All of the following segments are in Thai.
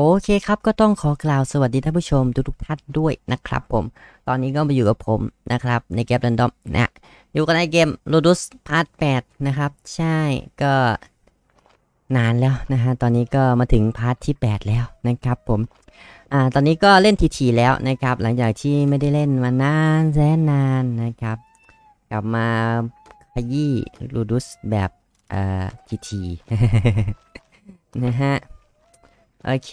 โอเคครับก็ต้องขอกล่าวสวัสดีท่านผู้ชมทุกท่านด้วยนะครับผม ตอนนี้ก็มาอยู่กับผมนะครับในเกมรันดอมนะอยู่กันในเกม r o d u s Part 8นะครับ ใช่ก็นานแล้วนะฮะตอนนี้ก็มาถึงพาร์ทที่ 8 แล้วนะครับผมอ่าตอนนี้ก็เล่นทีๆแล้วนะครับ หลังจากที่ไม่ได้เล่นมานานแสนนานนะครับ กลับมาขยี้ r o d u s แบบเอ่อทีๆนะฮะ โอเค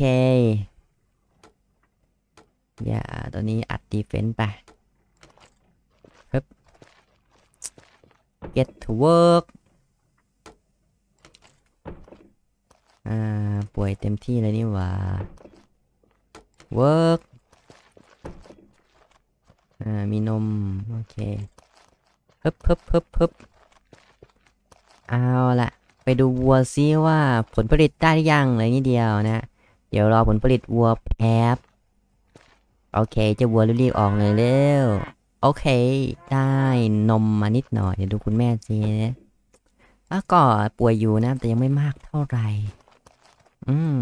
อย่าตัวนี้อัดดีเฟนต์ไปครับ get to work อ่า ป่วยเต็มที่เลยนี่หว่า work อ่า มีนม โอเคฮึบฮึบฮึบฮึบเอาละไปดูวัวซิว่าผลผลิตได้ยังเลยนิดเดียวนะ ดี๋ยวรอผลผลิตวัวแป๊บโอเคจะวัวรีบๆออกเลยเร็วโอเค ได้นมมานิดหน่อยเดี๋ยวดูคุณแม่สิแล้วก็ป่วยอยู่นะแต่ยังไม่มากเท่าไหร่อืม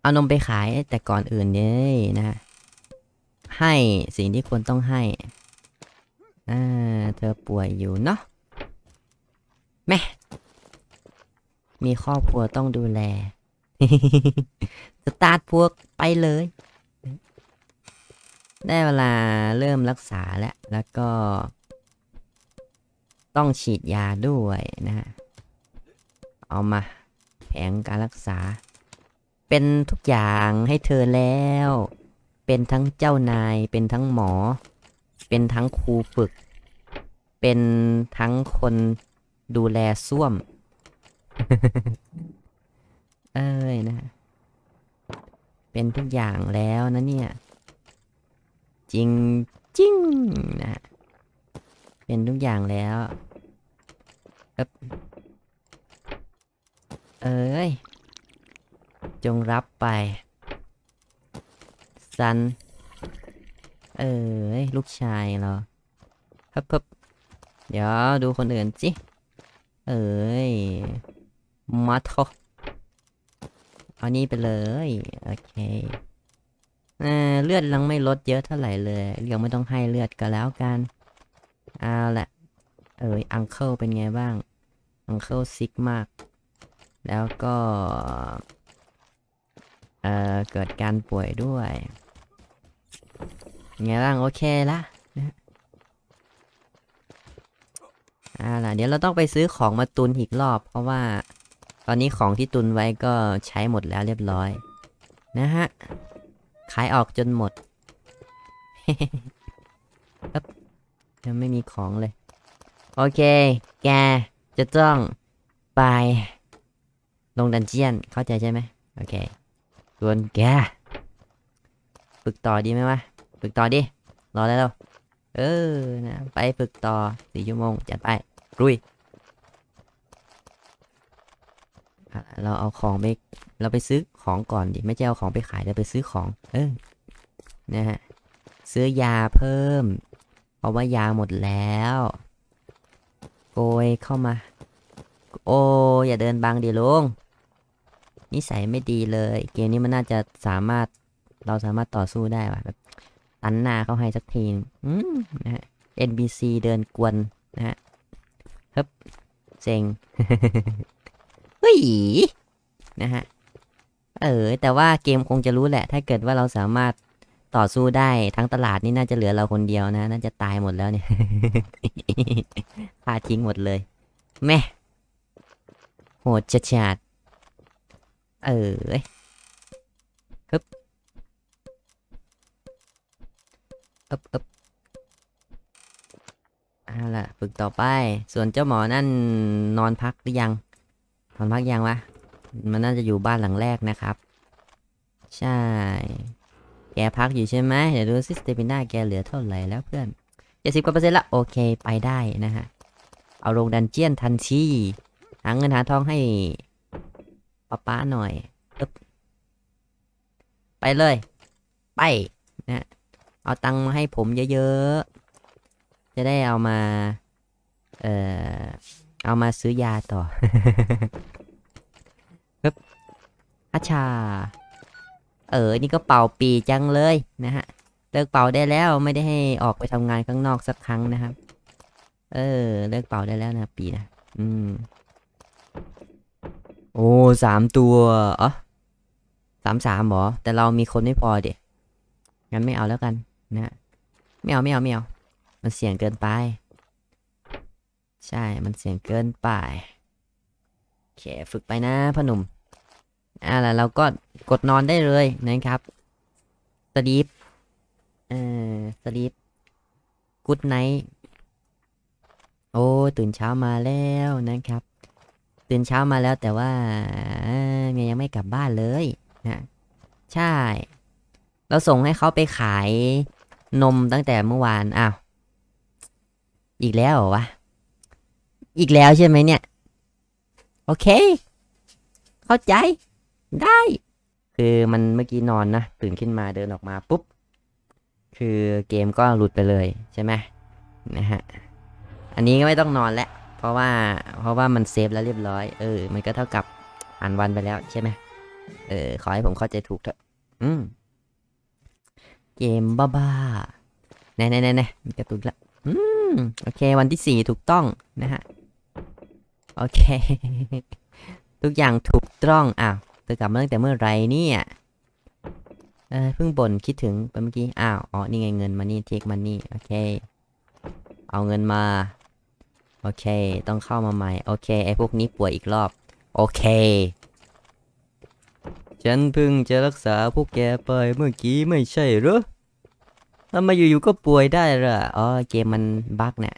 เอานมไปขายแต่ก่อนอื่นเลยนะ ให้สิ่งที่ควรต้องให้อ่าเธอป่วยอยู่เนาะแม่มีครอบครัวต้องดูแล สตาร์ทพวกไปเลย ได้เวลาเริ่มรักษาแล้ว แล้วก็ ต้องฉีดยาด้วยนะ เอามา แผงการรักษา เป็นทุกอย่างให้เธอแล้ว เป็นทั้งเจ้านาย เป็นทั้งหมอ เป็นทั้งครูฝึก เป็นทั้งคนดูแลส้วม เอ้ยนะ เป็นทุกอย่างแล้วนะเนี่ย จริงจริงนะเป็นทุกอย่างแล้วเอ๊บเอ้ย จงรับไปซัน เอ้ย ลูกชายเหรอฮึบฮึบเดี๋ยวดูคนอื่นสิ เอ้ย มาโท เอานี่ไปเลย โอเคเลือดยังไม่ลดเยอะเท่าไหร่เลยยังไม่ต้องให้เลือดก็แล้วกัน เอาละเอ้ยอังเคิลเป็นไงบ้าง อังเคิลซิกมาก แล้วก็ เอ่อ เกิดการป่วยด้วยไงบ้างโอเคละนะเอาล่ะ เดี๋ยวเราต้องไปซื้อของมาตุนอีกรอบ เพราะว่า ตอนนี้ของที่ตุนไว้ก็ใช้หมดแล้วเรียบร้อย นะฮะ ขายออกจนหมดครับยังไม่มีของเลย โอเค แกจะต้องไป ลงดันเจียน เข้าใจใช่ไหมโอเคส่วนแกฝึกต่อดีไหมวะ ฝึกต่อดิ รอได้แล้วเออนะไปฝึกต่อสี่ชั่วโมง จัดไป รุย อะ เราเอาของไปเราไปซื้อของก่อนดิไม่ใช่เอาของไปขายเราไปซื้อของ เออนะฮะซื้อยาเพิ่ม เพราะว่ายาหมดแล้ว โกยเข้ามา โอ้อย่าเดินบังดิลุงนิสัยไม่ดีเลย เกมนี้มันน่าจะสามารถเราสามารถต่อสู้ได้ว่ะแบบตันหน้าเขาให้สักทีนึงอืมนะฮะ NPC เดินกวนนะฮะฮึบเซ็ง ฮ้ยนะฮะ เออ แต่ว่าเกมคงจะรู้แหละ ถ้าเกิดว่าเราสามารถต่อสู้ได้ทั้งตลาดนี่น่าจะเหลือเราคนเดียวนะ น่าจะตายหมดแล้วเนี่ยฆ่าทิ้งหมดเลย แม่โหดจัดฉาดเออเอ้ยฮึบอึบอึบเอาล่ะ ฝึกต่อไป ส่วนเจ้าหมอนั่นนอนพักหรือยัง นอนพักยังวะ มันน่าจะอยู่บ้านหลังแรกนะครับ ใช่ แกพักอยู่ใช่ไหมเดี๋ยวดูซิ stamina แกเหลือเท่าไหร่แล้วเพื่อนเจ็ดสิบกว่าเปอร์เซ็นต์ละโอเคไปได้นะฮะ เอาลง dungeon ทันทีหาเงินหาทองให้ป้าป้าหน่อยอึ๊บไปเลย ไปนะเอาตังค์มาให้ผมเยอะๆ จะได้เอามา เอ่อ เอามาซื้อยาต่อฮึบอาชา เออ นี่ก็เป่าปีจังเลยนะฮะ เลิกเป่าได้แล้วไม่ได้ให้ออกไปทำงานข้างนอกสักครั้งนะครับ เออ เลิกเป่าได้แล้วนะปีนะ อืม โอ้สามตัวอ๋อสามสามหรอ แต่เรามีคนไม่พอเด็งั้นไม่เอาแล้วกันนะฮะไม่เอาไม่เอาไม่เอา มันเสี่ยงเกินไป ใช่ มันเสียงเกินไป โอเค ฝึกไปนะพ่อหนุ่มอ่าแล้วเราก็กดนอนได้เลยนะครับสลีปเอ่อสลีปกูดไนท์โอ้ ตื่นเช้ามาแล้วนะครับ ตื่นเช้ามาแล้วแต่ว่าเมียยังไม่กลับบ้านเลยนะใช่ เราส่งให้เขาไปขายนมตั้งแต่เมื่อวาน อ้าว อีกแล้วเหรอวะ อีกแล้วใช่ไหมเนี่ย โอเค เข้าใจ ได้ คือมันเมื่อกี้นอนนะ ตื่นขึ้นมาเดินออกมาปุ๊บ คือเกมก็หลุดไปเลยใช่ไหมนะฮะ อันนี้ก็ไม่ต้องนอนแล้ว เพราะว่า เพราะว่ามันเซฟแล้วเรียบร้อย เออ มันก็เท่ากับอ่านวันไปแล้วใช่ไหมเออ ขอให้ผมเข้าใจถูกเถอะ อืม เกมบ้าๆแน่ๆๆๆมีกระตุกละอืม โอเค วันที่สี่ถูกต้องนะฮะ โอเค ทุกอย่างถูกต้องอ้าวเธอกลับมาตั้งแต่เมื่อไหรเนี่ยเออเพิ่งบ่นคิดถึงไปเมื่อกี้อ้าวอ๋อนี่ไงเงินมานี่เทคมันนี่โอเค เอาเงินมา โอเค ต้องเข้ามาใหม่โอเคไอ้พวกนี้ป่วยอีกรอบ โอเค ฉันเพิ่งจะรักษาพวกแกไปเมื่อกี้ไม่ใช่หรอทำไมอยู่ๆก็ป่วยได้ล่ะอ๋อเกมมันบั๊กเนี่ย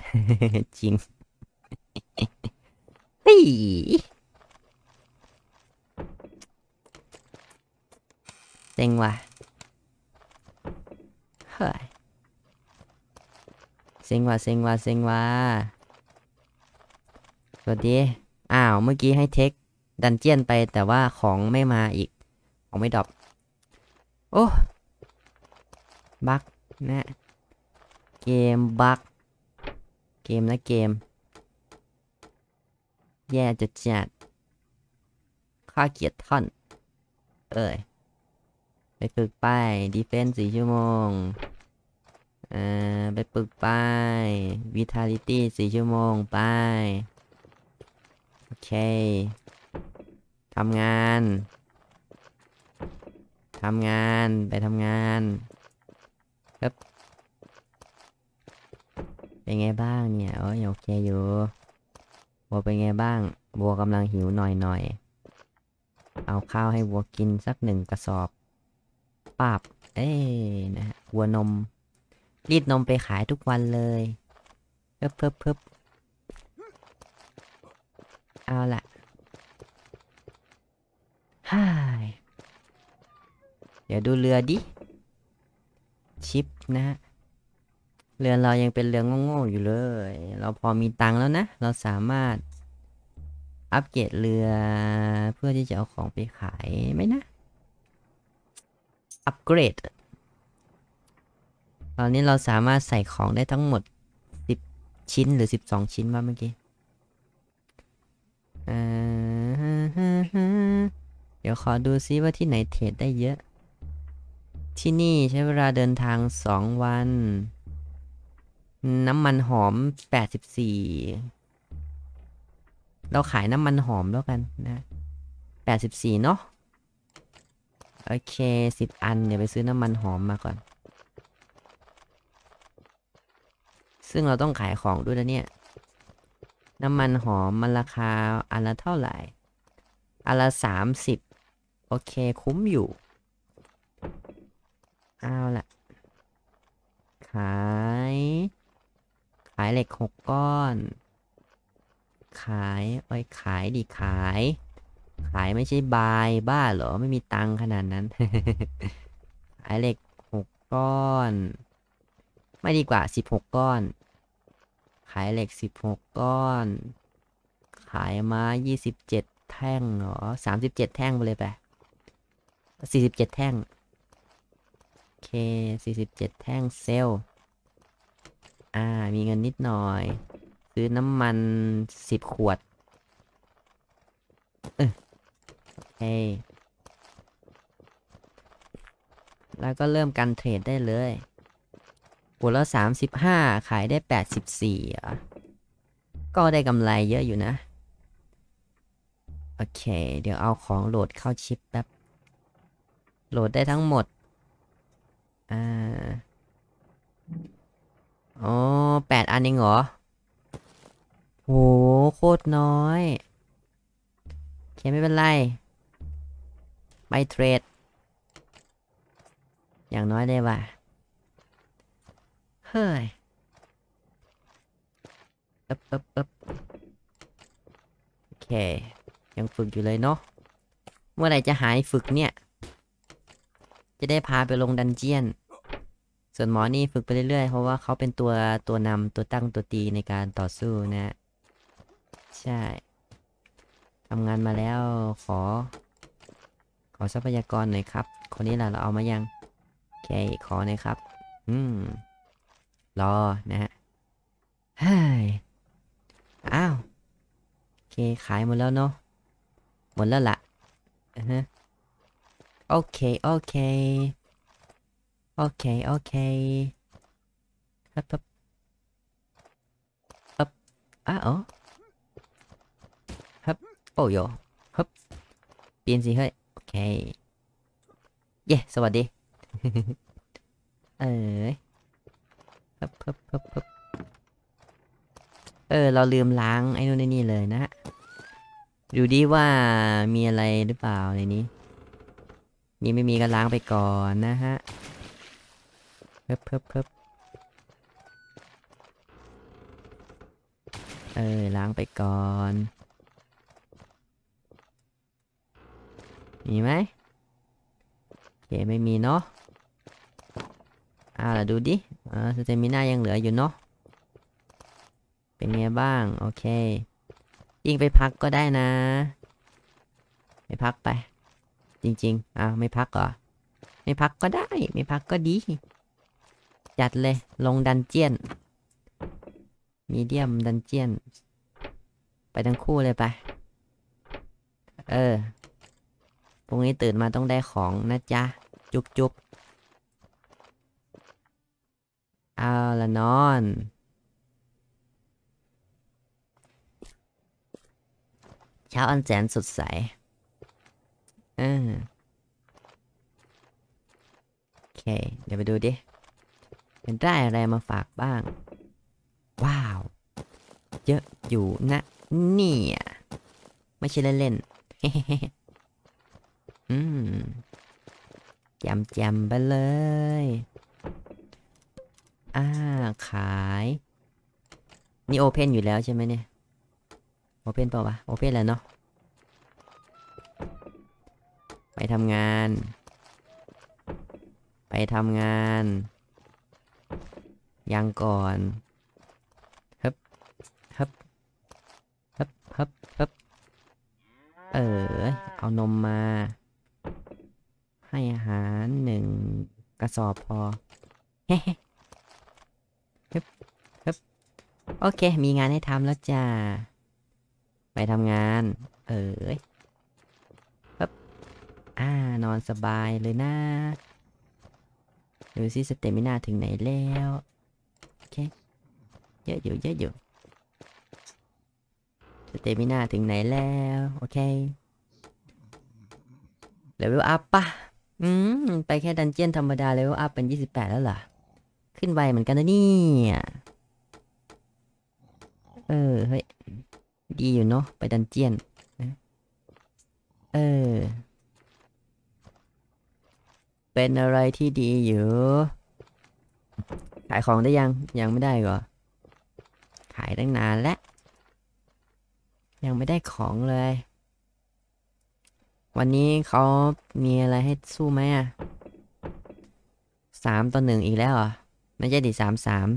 จริง ฮ้ยเซ็งว่ะเฮ้ยเซ็งว่ะเซ็งว่ะเซ็งว่ะสวัสดี อ้าว เมื่อกี้ให้เทคดันเจียนไปแต่ว่าของไม่มาอีก ของไม่ดรอปโอ้บั๊กนะ เกมบั๊กเกมนะเกม แย่จัดจัดข้าเกียดท่อนเอ้ย ไปฝึกไปดีเฟนส์สี่ชั่วโมงเอ่อไปฝึกไปวิทาลิตี้สี่ชั่วโมงไป โอเคทำงานทำงานไปทำงานครับเป็นไงบ้างเนี่ย โอ้ยโอเคอยู่ วัวเป็นไงบ้าง วัวกำลังหิวหน่อยหน่อย เอาข้าวให้วัวกินสักหนึ่งกระสอบปาบ เอ้ยนะวัวนม รีดนมไปขายทุกวันเลยเพิ่บเพิ่บเพิ่บเอาละฮ่ายเดี๋ยวดูเรือดิ ชิปนะฮะ เรือเรายังเป็นเรือโง่ๆอยู่เลย เราพอมีตังค์แล้วนะ เราสามารถอัปเกรดเรือเพื่อที่จะเอาของไปขายไหมนะ อัปเกรด ตอนนี้เราสามารถใส่ของได้ทั้งหมด 10 ชิ้นหรือ 12 ชิ้นว่าเมื่อกี้เอ่อเดี๋ยวขอดูซิว่าที่ไหนเทรดได้เยอะ ที่นี่ใช้เวลาเดินทาง 2 วัน น้ำมันหอม84เราขายน้ำมันหอมแล้วกันนะ84เนาะโอเค10อันเดี๋ยวไปซื้อน้ำมันหอมมาก่อน ซึ่งเราต้องขายของด้วยนะเนี่ย น้ำมันหอมมันราคาอันละเท่าไหร่ อันละ30โอเคคุ้มอยู่ เอาละขาย ขายเหล็กหกก้อน ขายไอขายดิขาย ขายไม่ใช่บายบ้าเหรอ ไม่มีตังค์ขนาดนั้น ขายเหล็กหกก้อน ไม่ดีกว่าสิบหกก้อน ขายเหล็กสิบหกก้อน ขายมายี่สิบเจ็ดแท่งเหรอสามสิบเจ็ดแท่งไปเลยไปสี่สิบเจ็ดแท่ง โอเคสี่สิบเจ็ดแท่งเซลล อ่า มีเงินนิดหน่อย ซื้อน้ำมันสิบขวด เออโอเค แล้วก็เริ่มการเทรดได้เลยหัวละสามสิบห้าขายได้แปดสิบสี่อะก็ได้กำไรเยอะอยู่นะ โอเค เดี๋ยวเอาของโหลดเข้าชิปแป๊บ โหลดได้ทั้งหมด อ่า อ๋อแปดอันเองเหรอโหโคตรน้อยโอเคไม่เป็นไร ไปเทรด อย่างน้อยได้ว่ะ เฮ้ยอึบอึบอึบโอเค ยังฝึกอยู่เลยเนาะ เมื่อไหร่จะหายฝึกเนี่ย จะได้พาไปลงดันเจียน ส่วนหมอนี่ฝึกไปเรื่อยๆ เพราะว่าเขาเป็นตัวตัวนำตัวตั้งตัวตีในการต่อสู้นะ ใช่ทำงานมาแล้วขอ ขอทรัพยากรหน่อยครับ คนนี้ล่ะเราเอามายังโอเคขอหน่อยครับ อืม รอนะฮะเฮ้ยอ้าวโอเคขายหมดแล้วเนาะหมดแล้วล่ะอือฮะโอเค โอเค โอเค โอเคฮึบฮึบฮึบอ้าวฮึบโอ้ยฮึบเปลี่ยนสิเฮ้ย โอเค เย้สวัสดี เอ้ยฮึบฮึบฮึบฮึบเออ เราลืมล้างไอ้นู่นไอ้นี่เลยนะฮะดูดิว่ามีอะไรหรือเปล่าในนี้มีไม่มีก็ล้างไปก่อนนะฮะ เพิบเพิบเพิบเออ ล้างไปก่อน มีไหม โอเคไม่มีเนาะอ่าเราดูดิอ่า stamina ยังเหลืออยู่เนาะ เป็นไงบ้าง โอเค ยิงไปพักก็ได้นะ ไปพักไป จริง ๆ อ้าว ไม่พักเหรอ ไม่พักก็ได้ ไม่พักก็ดี จัดเลย ลงดันเจียน มีเดียมดันเจียน ไปทั้งคู่เลยไป เออ พรุ่งนี้ตื่นมาต้องได้ของนะจ๊ะ จุกจุกเอาละนอน เช้าอันแสนสดใสเออโอเค เดี๋ยวไปดูดิ เป็นได้อะไรมาฝากบ้าง ว้าว เยอะอยู่นะเนี่ย ไม่ใช่เล่นๆอืมจมแจมๆไปเลย อ่า ขาย นี่โอเพนอยู่แล้วใช่ไหมเนี่ย โอเพนเปล่าวะ โอเพนแล้วเนาะ ไปทำงาน ไปทำงาน ยังก่อนฮึบฮึบฮึบฮึบฮึบเออ เอานมมา ให้อาหารหนึ่งกระสอบพอเฮ้ฮึบฮึบโอเค มีงานให้ทำแล้วจ้า ไปทำงาน เออฮึบอ่า นอนสบายเลยนะดูซิ stamina ถึงไหนแล้ว เยอะอยู่เยอะอยู่ stamina ถึงไหนแล้ว โอเคlevel up ปะอืม ไปแค่ dungeon ธรรมดา level up เป็น28แปดแล้วเหรอ ขึ้นไวเหมือนกันนะเนี่ยเออ เฮ้ย ดีอยู่เนาะไป dungeon เออ เป็นอะไรที่ดีอยู่ ขายของได้ยังยังไม่ได้เหรขายตั้งนานแล้วยังไม่ได้ของเลย วันนี้เขามีอะไรให้สู้ไหมอะสามต่อหนึ่งอีกแล้วเหรอ ไม่ใช่ดิสามสาม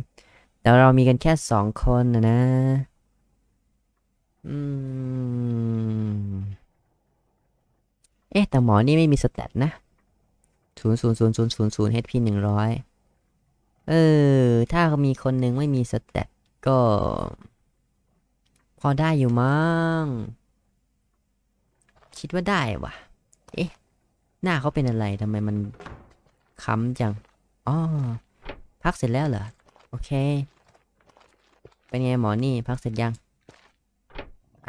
แต่เรามีกันแค่สองคนนะนะ อืม เอ๊ะ แต่หมอนี่ไม่มีสแตทนะศูนย์ศูนย์ศูนย์ศูนย์ศูนย์ศูนย์ HP หนึ่งร้อยเออ ถ้ามีคนหนึ่งไม่มีสแตท ก็ พอได้อยู่มั้ง คิดว่าได้ว่ะเอ๊ะ หน้าเขาเป็นอะไรทำไมมันค้ำจังอ๋อพักเสร็จแล้วเหรอ โอเค เป็นไงหมอนี่ พักเสร็จยัง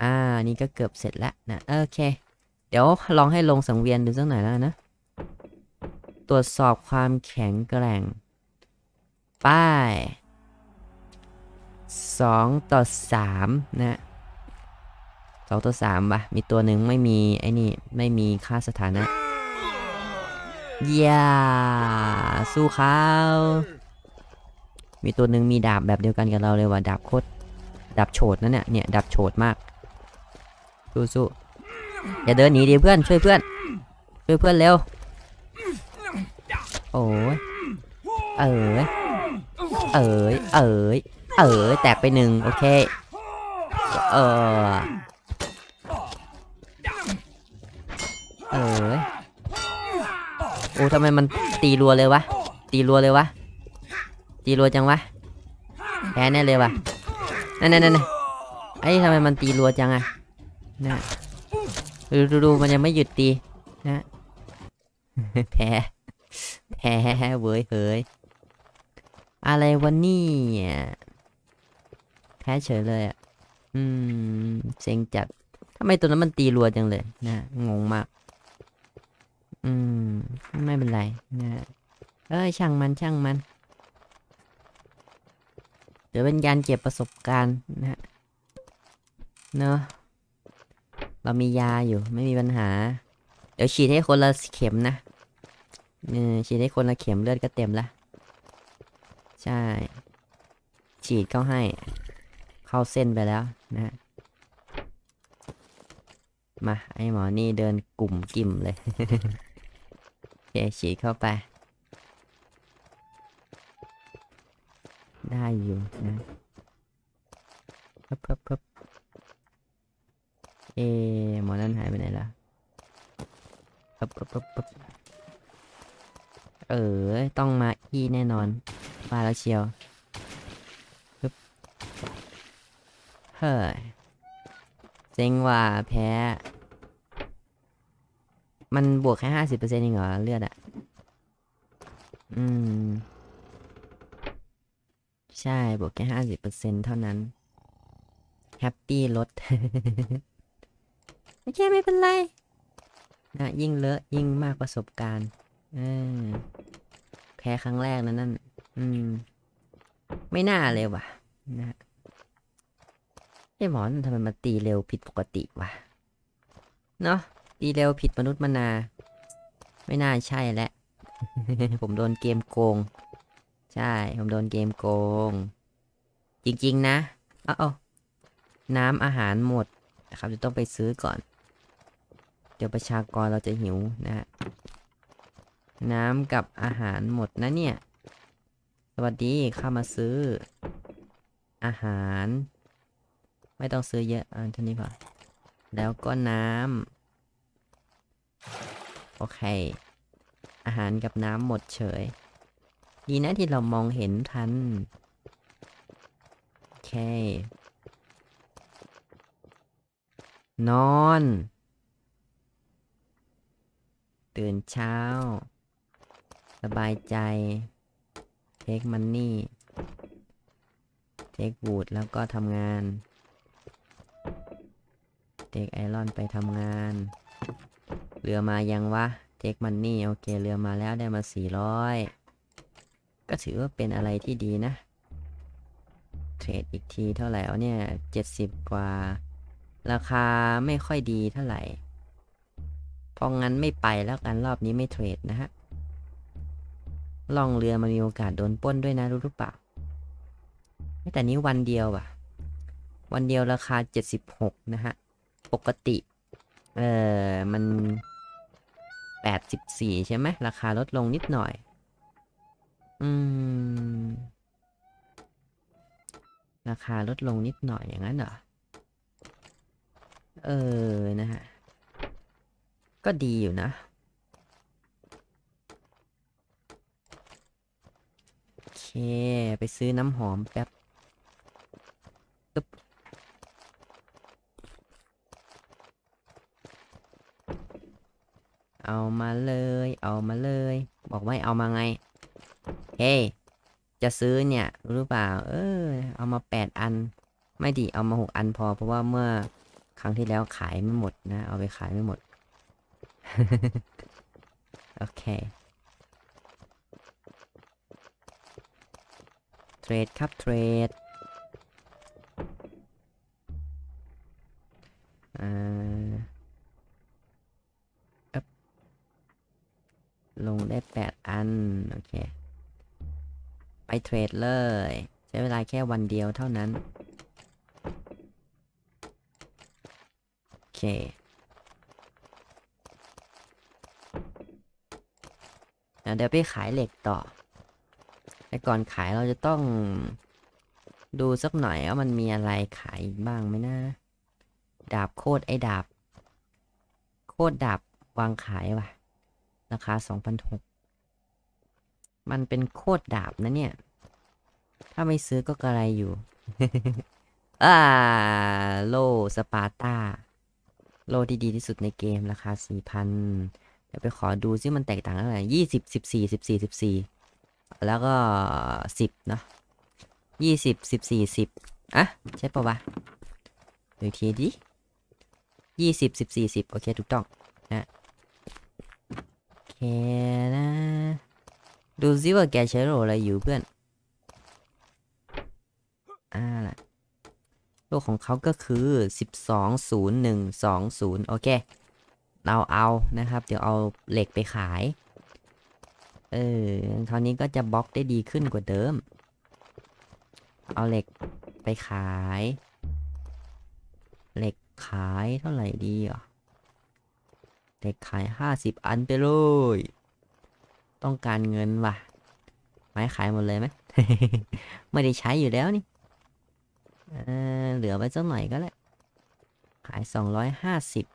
อ่า นี่ก็เกือบเสร็จแล้วนะ โอเค เดี๋ยวลองให้ลงสังเวียนดูสักหน่อยแล้วนะ ตรวจสอบความแข็งแกร่งป้ายสองต่อสามนะสองต่อสามปะมีตัวหนึ่งไม่มี ไอ้นี่ ไม่มีค่าสถานะอย่าสู้เขามีตัวหนึ่งมีดาบแบบเดียวกันกับเราเลยว่ะดาบโคตรดาบโฉดนั่นเนี่ยเนี่ยดาบโฉดมากสู้สู้อย่าเดินหนีดิเพื่อนช่วยเพื่อน ช่วยเพื่อนเร็วโอ้ยเอ๋ยเอ๋ยเอ๋ย เอ๋ยแตกไปหนึ่งโอเค เออ เอ๋ยโอ้ทำไมมันตีรัวเลยวะ ตีรัวเลยวะ ตีรัวจังวะ แพ้แน่เลยวะนั่นนั่นนั่นไอ้ทำไมมันตีรัวจังอะนะดูดูดูมันยังไม่หยุดตีนะแพ้แพ้เว้ยเฮ้ยอะไรวันนี้ แพ้เฉยเลยอะ อืม เซ็งจัดทำไมตัวนั้นมันตีรัวจังเลยนะงงมาก อืม ไม่เป็นไรนะเอ้ยช่างมันช่างมันเดี๋ยวเป็นการเก็บประสบการณ์นะฮะเนอะเรามียาอยู่ไม่มีปัญหา เดี๋ยวฉีดให้คนละเข็มนะเออฉีดให้คนละเข็มเลือดก็เต็มละ ใช่ ฉีดเข้าให้ เข้าเส้นไปแล้วนะมาไอหมอนี่เดินกลุ่มกิ่มเลยเคฉีดเข้าไป ได้อยู่นะเพิ่บเพิ่บเพิ่บเอหมอนั่นหายไปไหนล่ะเพิ่บเพิ่บเพิ่บเพิ่บเออ ต้องมาอีแน่นอนมาแล้วเชียวปึ๊บ เฮ้ยเซ็งว่าแพ้ มันบวกแค่ห้าสิบเปอร์เซ็นต์เองเหรอเลือดอะอืม ใช่บวกแค่ห้าสิบเปอร์เซ็นต์เท่านั้น แฮปปี้ลด โอเค ไม่เป็นไร นะยิ่งเลอะ ยิ่งมากประสบการณ์ออแพ้ครั้งแรกนะนั่น อืม ไม่น่าเลยว่ะ นะ ไอ้หมอนทำไมมาตีเร็วผิดปกติวะ เนาะตีเร็วผิดมนุษย์มนา ไม่น่าใช่แหล้วผมโดนเกมโกง ใช่ ผมโดนเกมโกง จริง ๆ นะเอ้าน้ำอาหารหมดนะครับจะต้องไปซื้อก่อน เดี๋ยวประชากรเราจะหิวนะฮะ น้ำกับอาหารหมดนะเนี่ย สวัสดีเข้ามาซื้อ อาหาร ไม่ต้องซื้อเยอะอันเท่านี้พอแล้วก็น้ำโอเค อาหารกับน้ำหมดเฉย ดีนะที่เรามองเห็นทัน โอเค นอน ตื่นเช้า สบายใจ เทคมันนี่ เทคบูดแล้วก็ทำงาน เทคไอรอนไปทำงาน เรือมายังวะเทคมันนี่โอเค เรือมาแล้วได้มาสี่ร้อยก็ถือว่าเป็นอะไรที่ดีนะ เทรดอีกทีเท่าไหร่เอาเนี่ยเจ็ดสิบกว่า ราคาไม่ค่อยดีเท่าไหร่ เพราะงั้นไม่ไปแล้วกันรอบนี้ไม่เทรดนะฮะ ล่องเรือมันมีโอกาสโดนป้นด้วยนะรู้หรือเปล่าแต่นี้วันเดียวอะวันเดียวราคา 76 นะฮะ ปกติ เออมัน 84 ใช่ไหม ราคาลดลงนิดหน่อย อืม ราคาลดลงนิดหน่อยอย่างนั้นเหรอ เออ นะฮะ ก็ดีอยู่นะ โอเค ไปซื้อน้ำหอมแป๊บ เอามาเลย เอามาเลย บอกไม่เอามาไง เฮ้จะซื้อเนี่ยรู้เปล่า เออ เอามาแปดอัน ไม่ดีเอามาหกอันพอ เพราะว่าเมื่อครั้งที่แล้วขายไม่หมดนะ เอาไปขายไม่หมด โอเค เทรดครับเทรดอ่าอึ๊บ ลงได้แปดอัน โอเค ไปเทรดเลย ใช้เวลาแค่วันเดียวเท่านั้น โอเคเดี๋ยวไปขายเหล็กต่อ แต่ก่อนขายเราจะต้องดูสักหน่อยว่ามันมีอะไรขายบ้างไหมนะ ดาบโคตรไอ้ดาบ โคตรดาบวางขายว่ะ ราคาสองพันหกมันเป็นโคตรดาบนะเนี่ย ถ้าไม่ซื้อก็กระไรอยู่ อ่า โลสปาร์ตา โลที่ดีที่สุดในเกมราคาสี่พันเดี๋ยวไปขอดูซิมันแตกต่างกันอะไรยี่สิบสิบสี่สิบสี่สิบสี่แล้วก็สิบเนาะยี่สิบสิบสี่สิบอะ ใช่ปะวะดูทีดิยี่สิบสิบสี่สิบโอเค ถูกต้องนะ นะ ดูซิว่าแกใช้โลอะไรอยู่เพื่อนอ่าล่ะโลของเขาก็คือ 120120 โอเค เราเอานะครับ เดี๋ยวเอาเหล็กไปขาย เออคราวนี้ก็จะบล็อกได้ดีขึ้นกว่าเดิม เอาเหล็กไปขาย เหล็กขายเท่าไหร่ดีอะ เหล็กขาย 50 อันไปเลย ต้องการเงินว่ะ ไม้ขายหมดเลยไหม ไม่ได้ใช้อยู่แล้วนี่เออเหลือไว้สักหน่อยก็แล้วขายสองร้อยห้าสิบ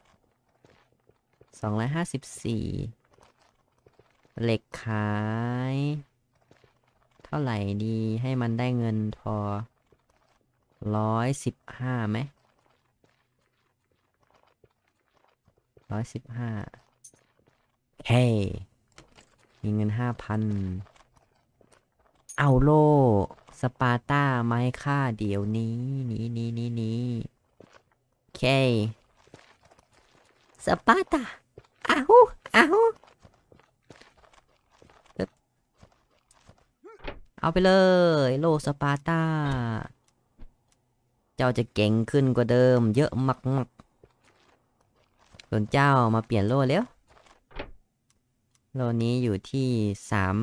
สองร้อยห้าสิบสี่เหล็กขาย เท่าไหร่ดีให้มันได้เงินพอร้อยสิบห้าไหม ร้อยสิบห้าเฮ้มีเงินห้าพัน เอาโลสปาร์ตามาให้ข้าเดี๋ยวนี้ นี้นี้นี้นี้เค สปาร์ตาอ้าวอ้าวเอาไปเลย โล่สปาร์ตาเจ้าจะเก่งขึ้นกว่าเดิม เยอะมากๆ ส่วนเจ้ามาเปลี่ยนโล่แล้วโล่นี้อยู่ที่สาม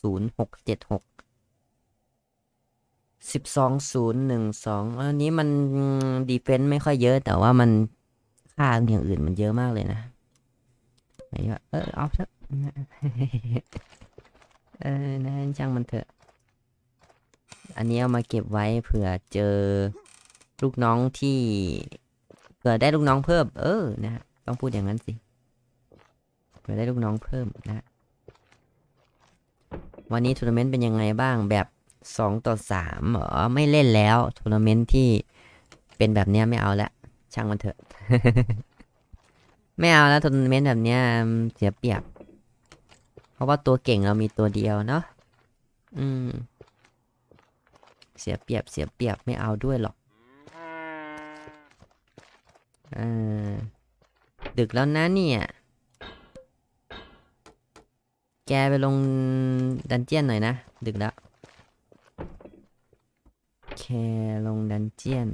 ศูนย์หกเจ็ดหกสิบสองศูนย์หนึ่งสองอันนี้มัน defense ไม่ค่อยเยอะ แต่ว่ามันค่าอย่างอื่นมันเยอะมากเลยนะไหนว่าเออเอาซะเออนะช่างมันเถอะ อันนี้เอามาเก็บไว้เผื่อเจอลูกน้องที่เผื่อได้ลูกน้องเพิ่ม เออนะฮะ ต้องพูดอย่างนั้นสิเผื่อได้ลูกน้องเพิ่มนะ วันนี้ทัวร์นาเมนต์เป็นยังไงบ้างแบบสองต่อสามเหรอไม่เล่นแล้วทัวร์นาเมนต์ที่เป็นแบบเนี้ยไม่เอาละช่างมันเถอะ ไม่เอาแล้วทัวร์นาเมนต์แบบเนี้ยเสียเปรียบ เพราะว่าตัวเก่งเรามีตัวเดียวเนาะอืม เสียเปรียบเสียเปรียบไม่เอาด้วยหรอกเออ ดึกแล้วนะเนี่ย แกไปลงดันเจียนหน่อยนะ ดึกแล้วโอเคลงดันเจียน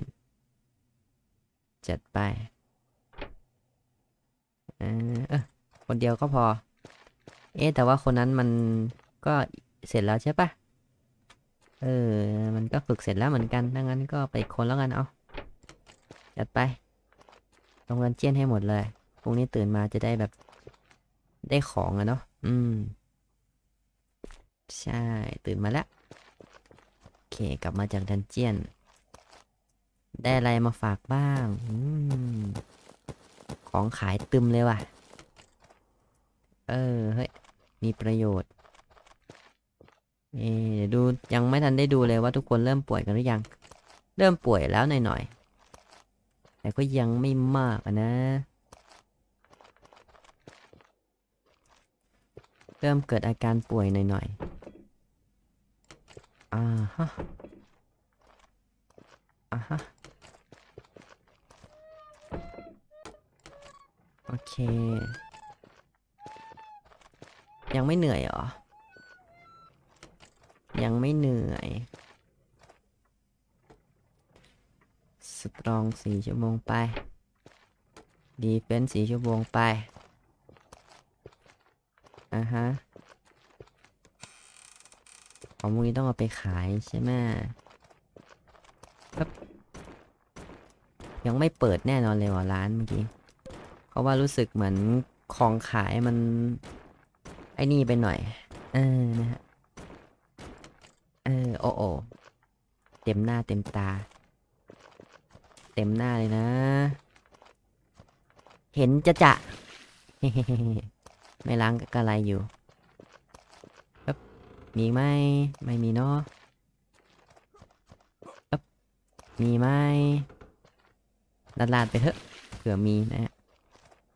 จัดไปเออคนเดียวก็พอ เอ๊แต่ว่าคนนั้นมันก็เสร็จแล้วใช่ปะเออ มันก็ฝึกเสร็จแล้วเหมือนกัน ดังนั้นก็ไปคนแล้วกันเอา จัดไป ลงดันเจียนให้หมดเลย พรุ่งนี้ตื่นมาจะได้แบบได้ของอะเนาะ อืม ใช่ ตื่นมาแล้ว โอเค กลับมาจากดันเจียน ได้อะไรมาฝากบ้างอืมของขายตึมเลยว่ะ เออ เฮ้ย มีประโยชน์ เอ๊ะเดี๋ยวดูยังไม่ทันได้ดูเลยว่าทุกคนเริ่มป่วยกันหรือยัง เริ่มป่วยแล้วหน่อยๆ แต่ก็ยังไม่มากนะ เริ่มเกิดอาการป่วยหน่อยๆ อ่าฮะ อ่าฮะ โอเค ยังไม่เหนื่อยเหรอ ยังไม่เหนื่อยสตรองสี่ชั่วโมงไป ดีเฟนสี่ชั่วโมงไป ฮะของพวกนี้ต้องเอาไปขายใช่ไหมครับยังไม่เปิดแน่นอนเลยว่ะร้านเมื่อกี้ เพราะว่ารู้สึกเหมือนของขายมัน ไอ้นี่ไปหน่อย เออนะฮะ เออ โอ้โอเต็มหน้าเต็มตา เต็มหน้าเลยนะ เห็นจะจะ ไม่ล้างกะไรอยู่ปึ๊บมีไหมไม่มีเนาะปึ๊บมีไหมลาดๆไปเถอะเผื่อมีนะฮะ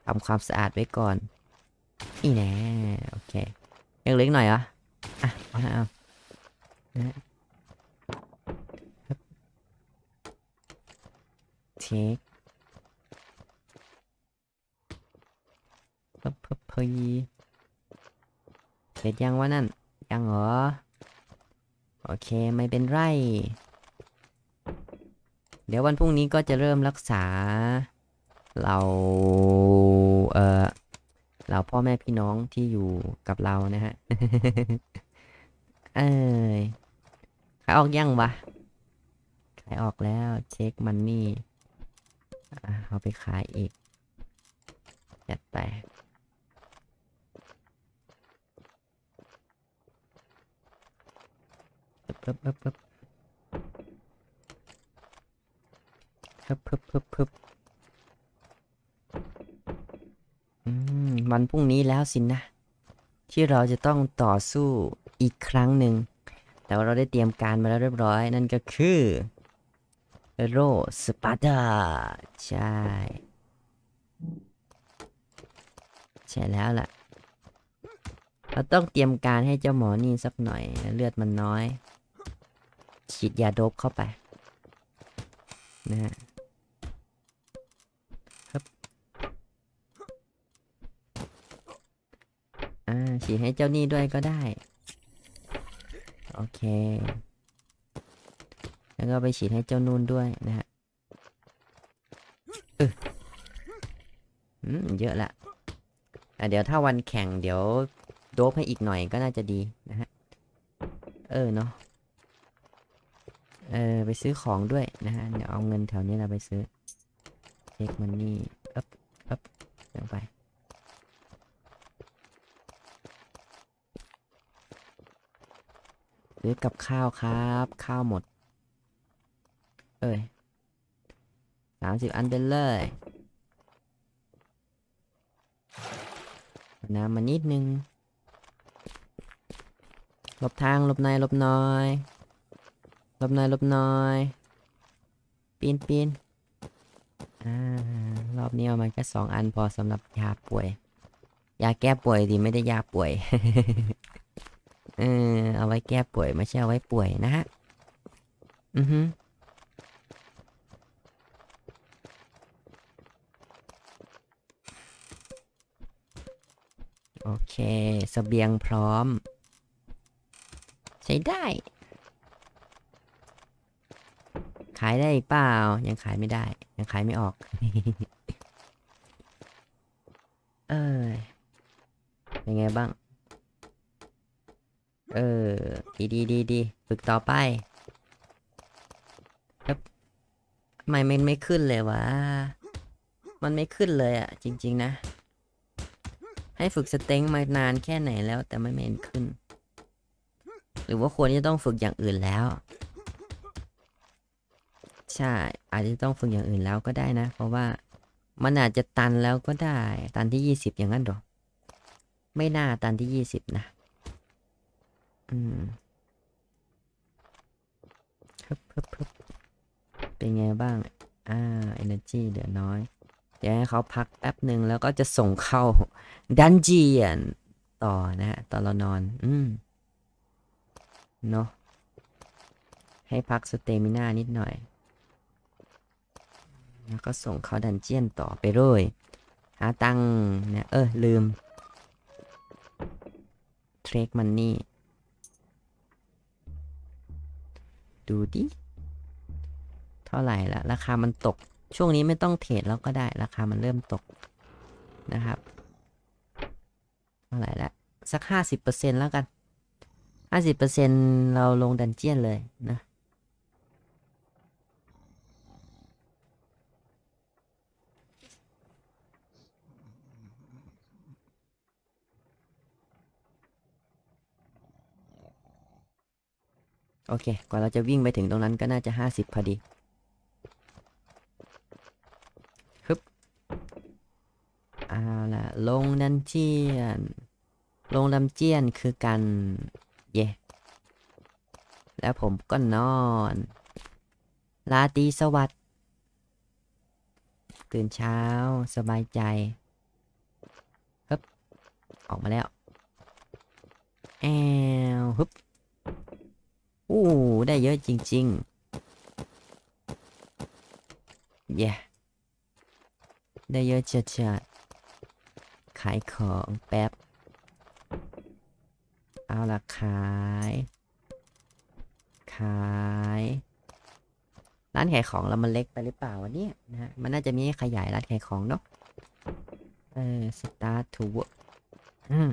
ทำความสะอาดไว้ก่อน นี่แน่โอเค ยังเลืออีกหน่อยเหรอ อะเอาเอานะเทค ปึ๊บปึ๊บพยเสร็จยังวะนั่น ยังเหรอ โอเคไม่เป็นไร เดี๋ยววันพรุ่งนี้ก็จะเริ่มรักษา เราเอ่อเราพ่อแม่พี่น้องที่อยู่กับเรานะฮะ เอ้ยขายออกยังวะ ขายออกแล้วเช็คมันนี่เอาไปขายอีกจัดไป ปึ๊บปึ๊บปึ๊บปึ๊บปึ๊บปึ๊บปึ๊บอืมวันพรุ่งนี้แล้วสินนะ ที่เราจะต้องต่อสู้อีกครั้งหนึ่ง แต่ว่าเราได้เตรียมการมาแล้วเรียบร้อย นั่นก็คือโรสปาร์ตาใช่ ใช่แล้วล่ะ เราต้องเตรียมการให้เจ้าหมอนี่สักหน่อย เลือดมันน้อย ฉีดยาโดบเข้าไปนะฮะครับอ่าฉีดให้เจ้านี่ด้วยก็ได้ โอเค แล้วก็ไปฉีดให้เจ้านู่นด้วยนะฮะเอออืมเยอะละอะเดี๋ยวถ้าวันแข่งเดี๋ยวโดบให้อีกหน่อยก็น่าจะดีนะฮะ เออเนาะ เออไปซื้อของด้วยนะฮะ เดี๋ยวเอาเงินแถวนี้เราไปซื้อเช็คมันนี่อ๊บอ๊บเดี๋ยวไป ซื้อกับข้าวครับ ข้าวหมด เอ้ยสามสิบอันเป็นเลยน้ำมานิดนึงหลบทางหลบในหลบน้อย ลบหน่อยลบหน่อยปีนปีนอ่ารอบนี้เอามาแค่สองอันพอสำหรับยาป่วย ยาแก้ป่วยดิไม่ได้ยาป่วยเออเอาไว้แก้ป่วยไม่ใช่เอาไว้ป่วยนะฮะอือฮึโอเคสเสบียงพร้อม ใช้ได้ ขายได้อีกเปล่า ยังขายไม่ได้ ยังขายไม่ออก เอ้ยเป็นไงบ้าง เออ ดีดีดีดีฝึกต่อไปครับทำไมมันไม่ขึ้นเลยวะ มันไม่ขึ้นเลยอะจริง ๆ นะ ให้ฝึกสเต็งมานานแค่ไหนแล้ว แต่ไม่เห็นขึ้น หรือว่าควรจะต้องฝึกอย่างอื่นแล้ว ใช่ อาจจะต้องฝึกอย่างอื่นแล้วก็ได้นะ เพราะว่ามันอาจจะตันแล้วก็ได้ ตันที่ยี่สิบอย่างนั้นหรอ ไม่น่าตันที่ยี่สิบนะ อืมฮึบฮึบฮึบเป็นไงบ้าง อ่า energy เหลือน้อย เดี๋ยวให้เขาพักแป๊บหนึ่งแล้วก็จะส่งเข้า dungeon ต่อนะฮะ ตอนเรานอน อืม เนาะให้พัก stamina นิดหน่อย แล้วก็ส่งเข้า dungeon ต่อไปเลยหาตังเนี่ยเออ ลืมเทรคมันนี่ ดูดิ เท่าไหร่ละราคามันตก ช่วงนี้ไม่ต้องเทรดแล้วก็ได้ ราคามันเริ่มตกนะครับ เท่าไหร่ละ สักห้าสิบเปอร์เซ็นแล้วกันห้าสิบเปอร์เซ็นเราลงดันเจียนเลยนะ โอเค กว่าเราจะวิ่งไปถึงตรงนั้นก็น่าจะห้าสิบพอดีฮึบเอาละลงดันเจียน ลงดันเจียนคือกันเย่แล้วผมก็นอน ลาตรีสวัสดิ์ตื่นเช้าสบายใจฮึบออกมาแล้วแอวฮึบ อู้ได้เยอะจริงๆ เย้ได้เยอะจัดๆขายของแป๊บ เอาละขาย ขาย ร้านขายของเรามันเล็กไปหรือเปล่าวะเนี่ยนะฮะ มันน่าจะมีขยายร้านขายของเนาะ เออ start to work อืม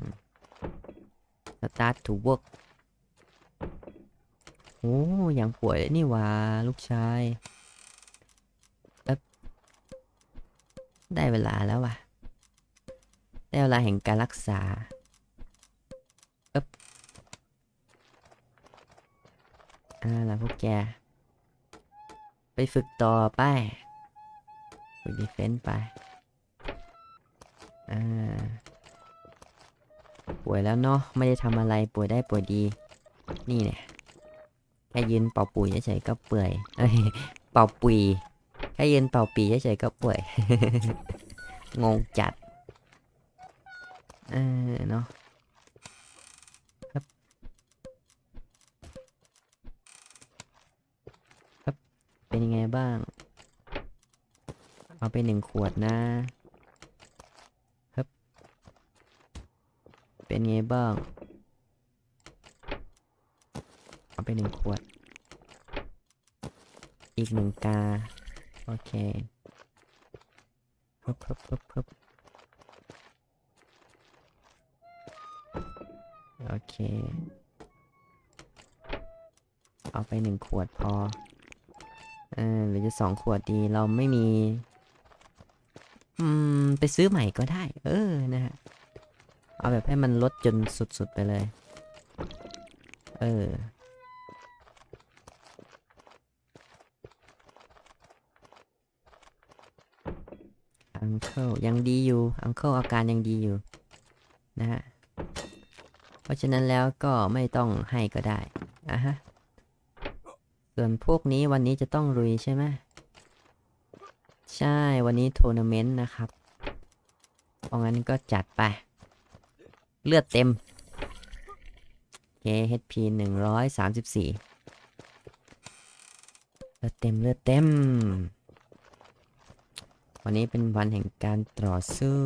start to work โอ้ยังป่วยนี่ว่าลูกชายแป๊บได้เวลาแล้ววะได้เวลาแห่งการรักษาปึ๊บอ่าแล้วพวกแก ไปฝึกต่อไปฝึกดีเฟนส์ไป อ่า ป่วยแล้วเนาะ ไม่ได้ทำอะไร ป่วยได้ป่วยดี นี่เนี่ย แค่ยืนเป่าปุ๋ยเฉยๆก็เปื่อยเอ้ยเป่าปุ๋ยแค่ยืนเป่าปีเฉยๆก็เปื่อย งงจัด เออเนาะครับครับเป็นยังไงบ้าง เอาไปหนึ่งขวดนะครับ เป็นไงบ้าง เอาไปหนึ่งขวด อีกหนึ่งกา โอเคพึบพึบพึบพึบโอเค เอาไปหนึ่งขวดพอ เออหรือจะสองขวดดี เราไม่มี อืม ไปซื้อใหม่ก็ได้ เออ นะฮะ เอาแบบให้มันลดจนสุดๆไปเลย เออ อัง เคิลยังดีอยู่อังเคิลอาการยังดีอยู่นะฮะเพราะฉะนั้นแล้วก็ไม่ต้องให้ก็ได้อะฮะส่วนพวกนี้วันนี้จะต้องลุยใช่ไหมใช่วันนี้ทัวร์นาเมนต์นะครับเพราะงั้นก็จัดไป เลือดเต็ม KHP หนึ่งร้อยสามสิบสี่เลือดเต็มเลือดเต็ม วันนี้เป็นวันแห่งการต่อสู้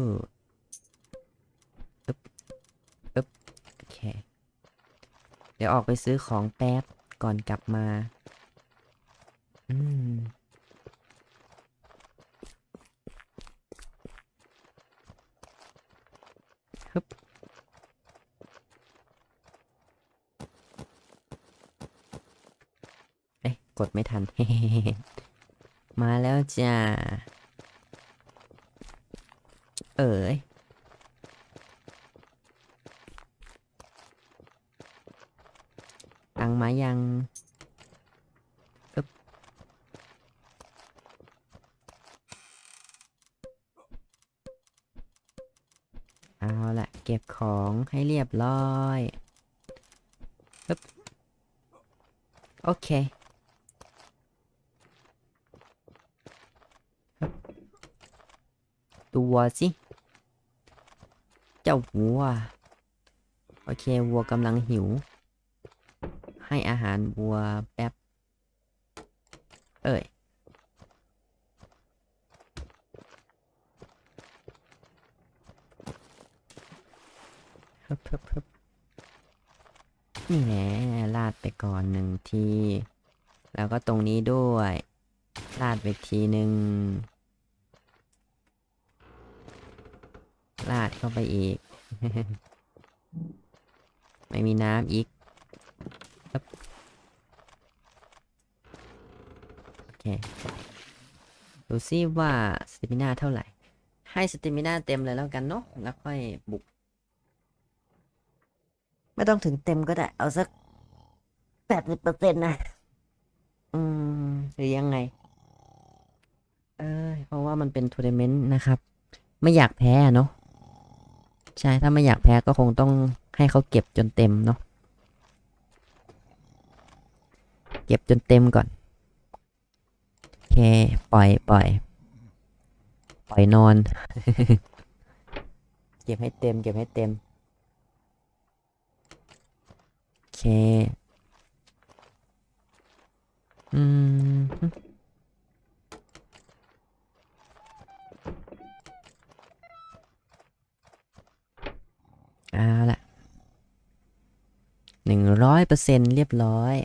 อึ๊บอึ๊บโอเค เดี๋ยวออกไปซื้อของแป๊บก่อนกลับมา อืมฮึบเอ๊ะ กดไม่ทัน มาแล้วจ้า เอ๋ยตังมายังเอาละเก็บของให้เรียบร้อยอึ๊บโอเค ตัวสิ จ้าหัว โอเค วัวกำลังหิว ให้อาหารวัวแป๊บ เอ้ย ฮึบฮึบฮึบนี่แหละลาดไปก่อนหนึ่งที แล้วก็ตรงนี้ด้วย ราดไปทีหนึ่งราดเข้าไปอีก ไม่มีน้ำอีกโอเคดูซิว่า stamina เท่าไหร่ ให้ stamina เต็มเลยแล้วกันเนาะแล้วค่อยบุก ไม่ต้องถึงเต็มก็ได้ เอาสักแปดสิบเปอร์เซ็นต์นะ อืม หรือยังไง เออเพราะว่ามันเป็นทัวร์นาเมนต์นะครับ ไม่อยากแพ้เนาะ ใช่ ถ้าไม่อยากแพ้ก็คงต้องให้เขาเก็บจนเต็มเนาะ เก็บจนเต็มก่อน โอเค ปล่อย ปล่อย ปล่อยนอน เก็บให้เต็ม เก็บให้เต็ม โอเค อืม เอาละหนึ่งร้อยเปอร์เซ็นเรียบร้อย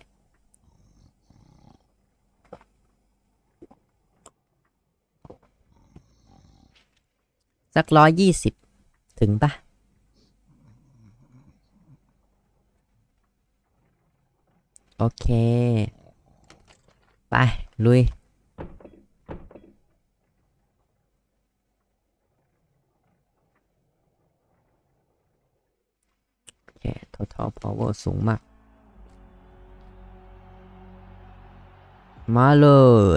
สักร้อยยี่สิบถึงปะโอเค ไป ลุย โอเค total power สูงมาก มาเล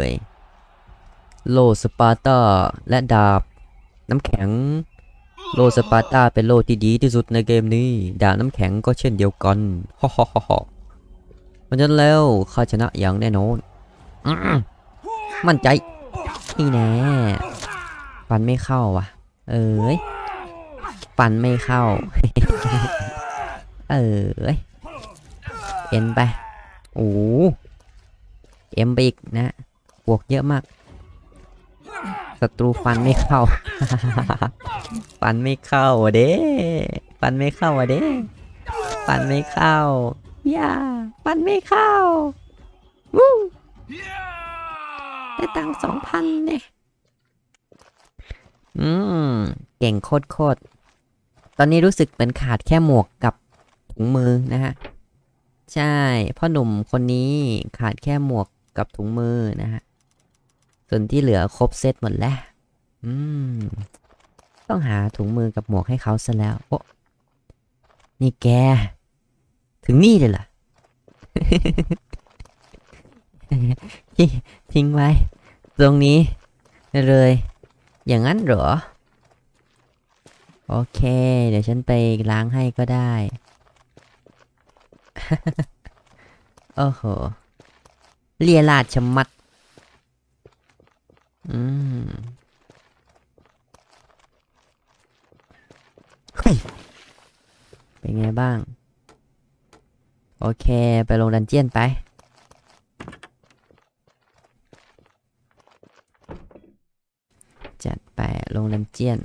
ย โล่สปาร์ตาและดาบ น้ำแข็ง โล่สปาร์ตาเป็นโล่ที่ดีที่สุดในเกมนี้ ดาบน้ำแข็งก็เช่นเดียวกันฮ่าฮ่าฮ่าฮ่าเพราะฉะนั้นแล้วข้าชนะอย่างแน่นอนอมั่นใจ นี่แน่ฟันไม่เข้าว่ะ เอ้ยฟันไม่เข้า เอ้ยเอ็นไป โอ้เอ็มไปอีกนะบวกเยอะมาก ศัตรูฟันไม่เข้า ฟันไม่เข้าเด้ฟันไม่เข้าเด้ฟันไม่เข้า ย่า ฟันไม่เข้า วู้ได้ตังสองพันเนี่ย อืม เก่งโคตรโคตรตอนนี้รู้สึกเหมือนขาดแค่หมวกกับ ถุงมือนะฮะ ใช่ พ่อหนุ่มคนนี้ขาดแค่หมวกกับถุงมือนะฮะ ส่วนที่เหลือครบเซตหมดแล้ว อืม ต้องหาถุงมือกับหมวกให้เขาซะแล้ว โอ้นี่แก ถึงนี่เลยเหรอทิ้งไว้ ตรงนี้ เลย อย่างนั้นเหรอ โอเค เดี๋ยวฉันไปล้างให้ก็ได้ โอ้โห เลียลาดชะมัด อืมเฮ้ยเป็นไงบ้าง โอเค ไปลงดันเจียนไป จัดไปลงดันเจียน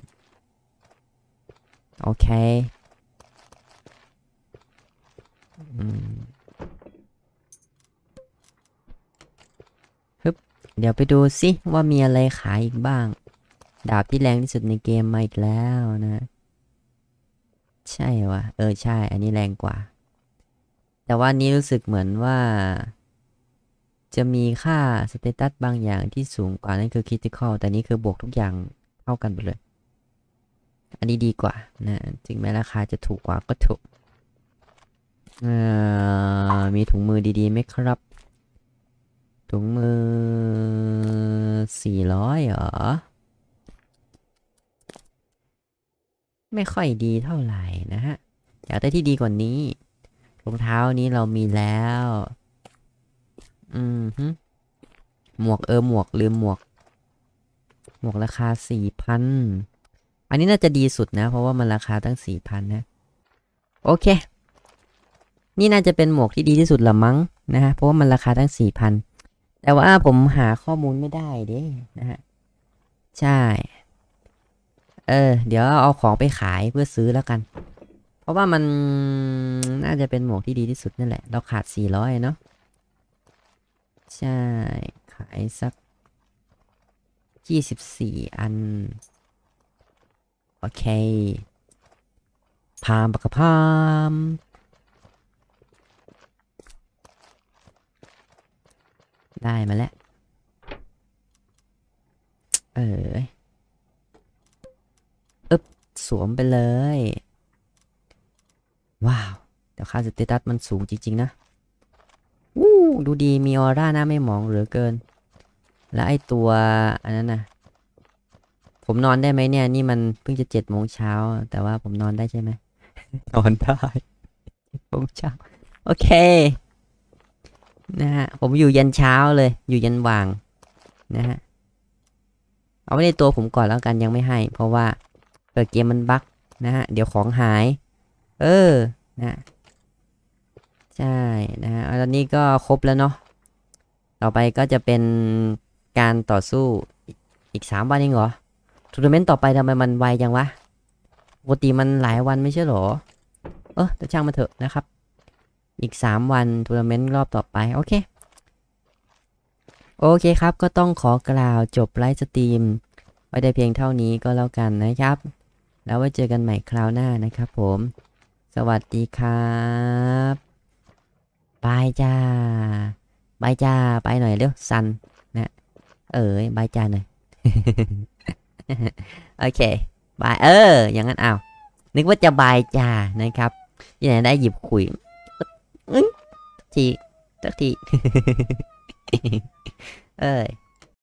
โอเค ฮึบเดี๋ยวไปดูสิว่ามีอะไรขายอีกบ้าง ดาบที่แรงที่สุดในเกมมาอีกแล้วนะ ใช่วะเออใช่ อันนี้แรงกว่า แต่ว่านี้รู้สึกเหมือนว่า จะมีค่าสเตตัสบางอย่างที่สูงกว่านั่นคือค r ิ t i ค a l แต่นี่คือบวกทุกอย่างเท่ากันหมดเลย อันนี้ดีกว่านะถึงแม้ราคาจะถูกกว่าก็ถูก มีถุงมือดีๆไหมครับ ถุงมือสี่ร้อยเหรอ ไม่ค่อยดีเท่าไหร่นะฮะ อยากได้ที่ดีกว่านี้รองเท้านี้เรามีแล้ว อืมฮึหมวกเออหมวกลืมหมวก หมวกราคาสี่พัน อันนี้น่าจะดีสุดนะ เพราะว่ามันราคาตั้งสี่พันนะ โอเค นี่น่าจะเป็นหมวกที่ดีที่สุดละมั้งนะฮะเพราะว่ามันราคาตั้งสี่พันแต่ว่าผมหาข้อมูลไม่ได้เด้นะฮะใช่ เออ เดี๋ยวเอาของไปขายเพื่อซื้อแล้วกัน เพราะว่ามันน่าจะเป็นหมวกที่ดีที่สุดนั่นแหละ เราขาดสี่ร้อยเนาะใช่ ขายสักยี่สิบสี่อัน โอเค พามปากกะพาม ได้มาแล้ว เอออึบสวมไปเลย ว้าว เดี๋ยวค่า status มันสูงจริง ๆ นะอู้ดูดีมีออร่าหน้าไม่หมองเหลือเกิน แล้วไอตัว อันนั้นนะผมนอนได้ไหมเนี่ย นี่มันเพิ่งจะเจ็ดโมงเช้า แต่ว่าผมนอนได้ใช่ไหมนอนได้เจ็ดโมงเช้า โอเค นะฮะผมอยู่ยันเช้าเลย อยู่ยันสว่างนะฮะเอาไว้ในตัวผมก่อนแล้วกันยังไม่ให้ เพราะว่าเปิดเกมมัน bug นะฮะเดี๋ยวของหาย เออนะใช่นะฮะตอนนี้ก็ครบแล้วเนาะต่อไปก็จะเป็นการต่อสู้อีกสามวันเองเหรอทัวร์นาเมนต์ต่อไปทำไมมันไวจังวะปกติมันหลายวันไม่ใช่หรอ เออแต่ช่างมันเถอะนะครับ อีก 3 วันทัวร์นาเมนต์รอบต่อไป โอเค โอเคครับ ก็ต้องขอกล่าวจบ livestream ไว้ได้เพียงเท่านี้ก็แล้วกันนะครับ แล้วไว้เจอกันใหม่คราวหน้านะครับผม สวัสดีครับ bye จ้า bye จ้า ไปหน่อยเร็วซันนะเออ bye จ้าหน่อย โอเค bye เออ อย่างนั้นเอานึกว่าจะ bye จ้านะครับที่ไหนได้หยิบขุย อื้อทีสักทีเอ้ย